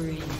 spree.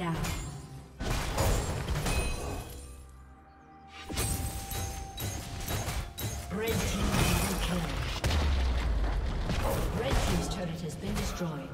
down. Red team has been killed. Red team's turret has been destroyed.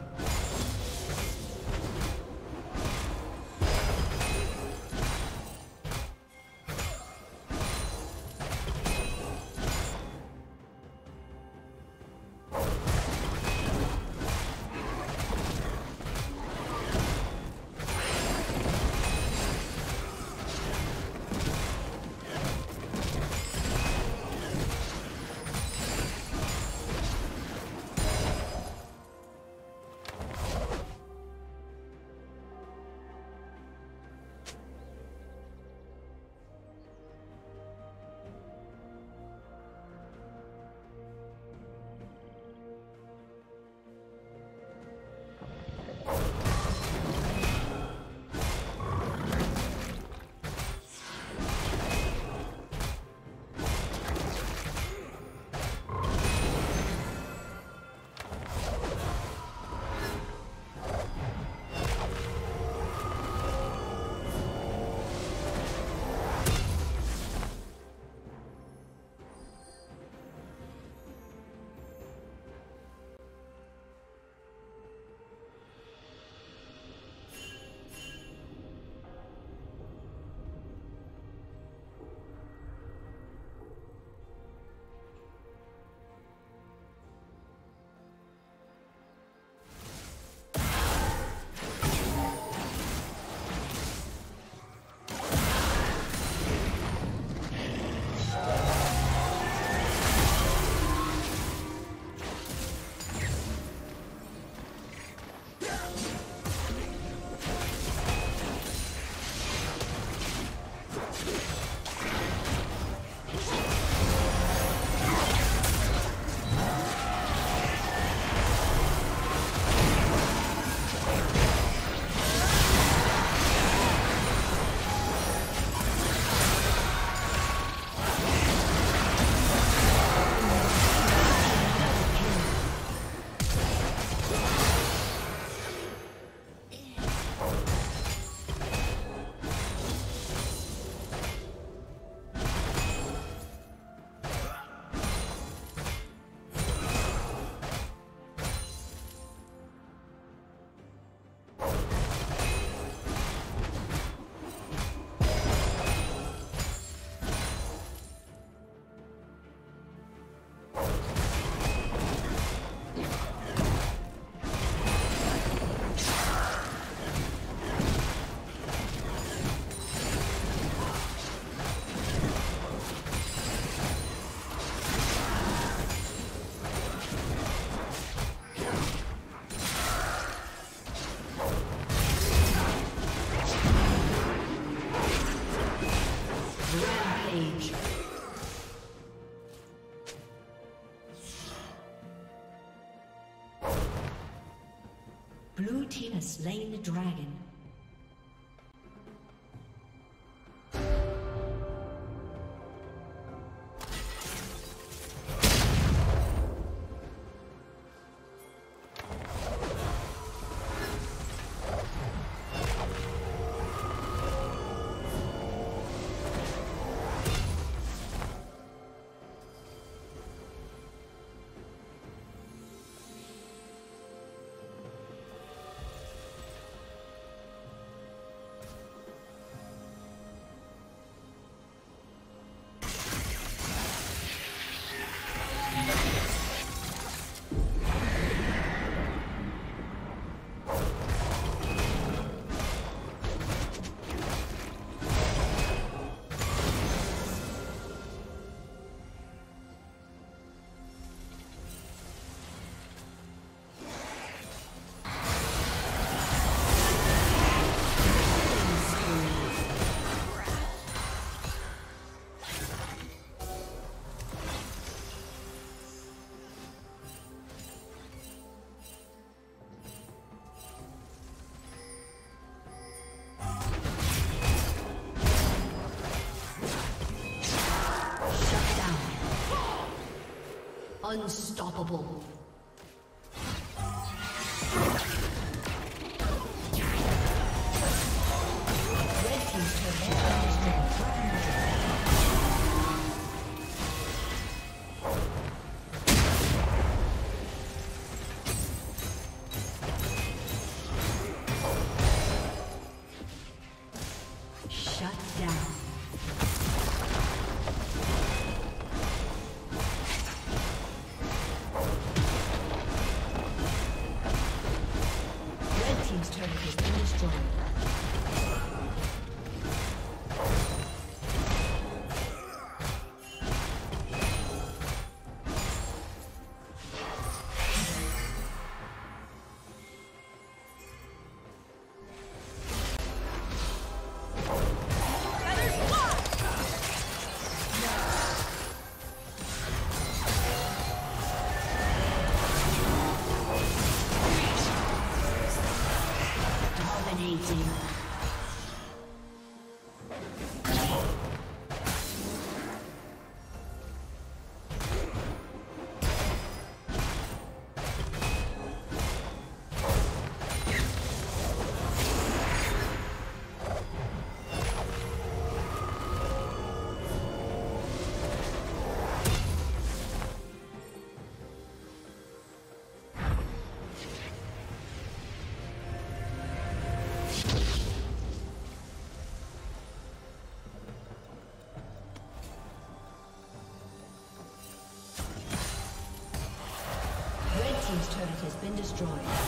Slain the dragon. Unstoppable. Destroyed.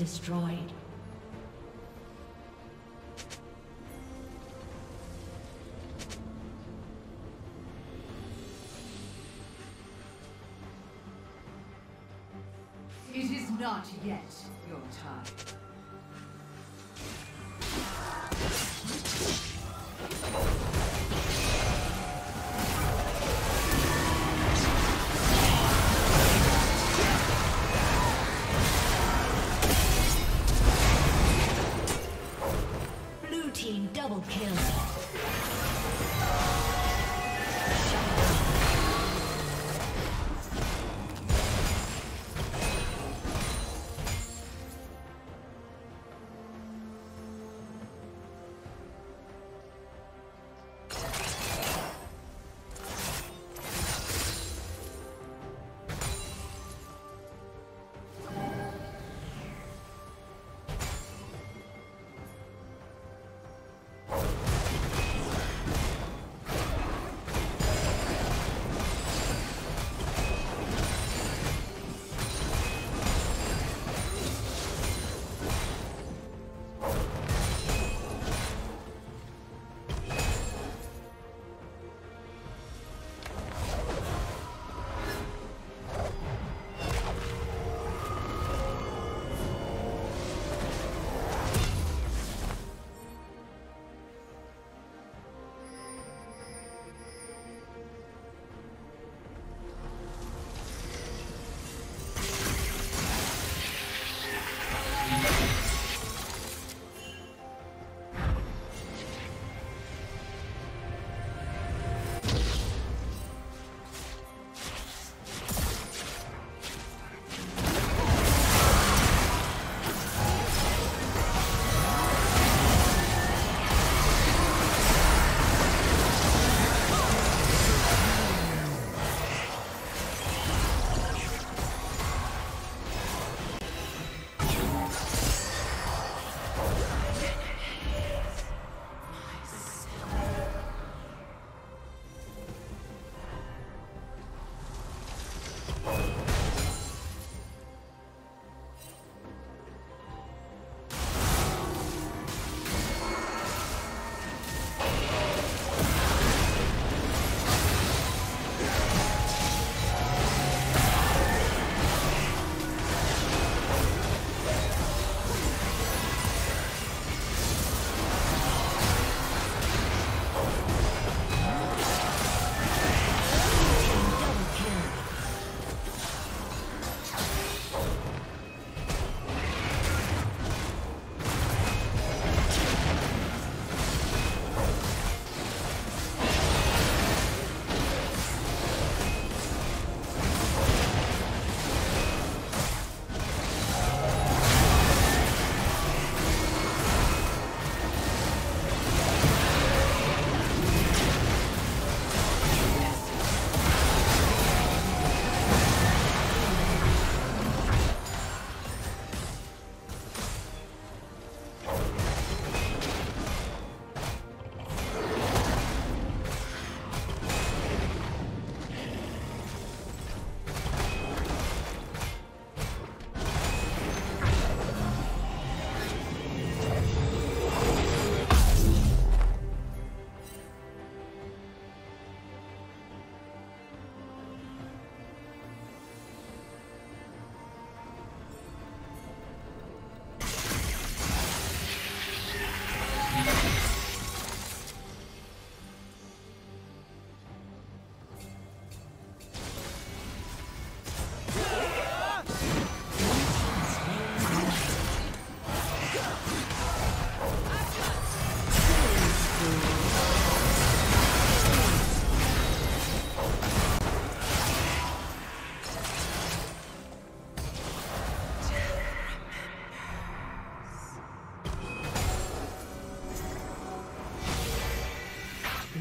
Destroyed. It is not yet your time.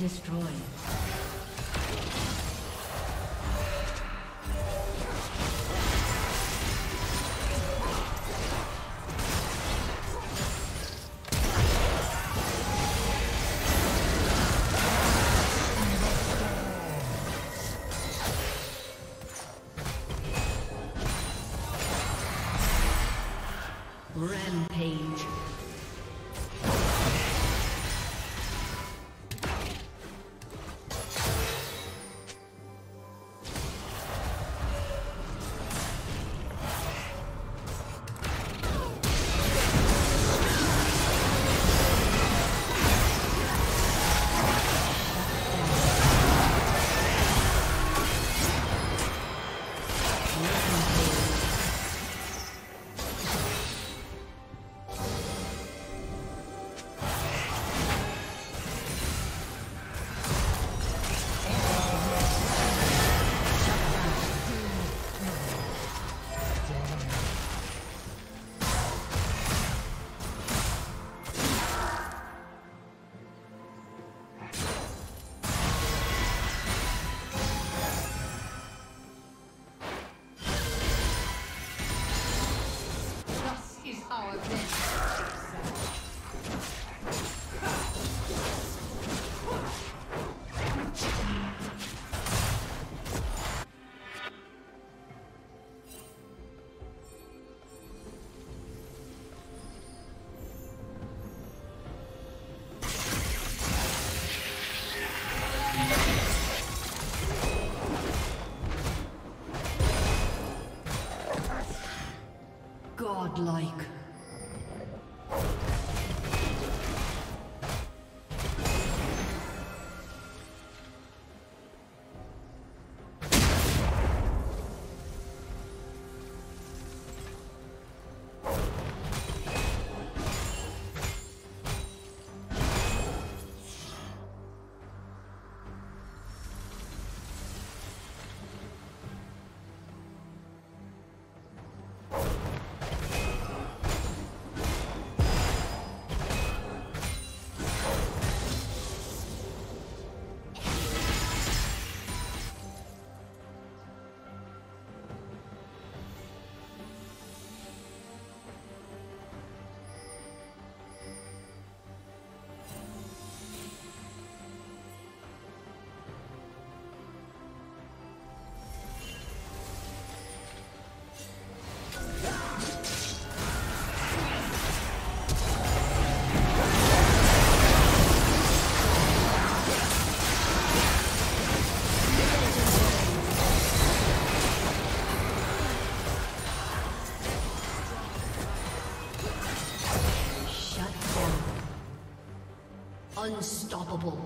Destroyed. Godlike. Unstoppable.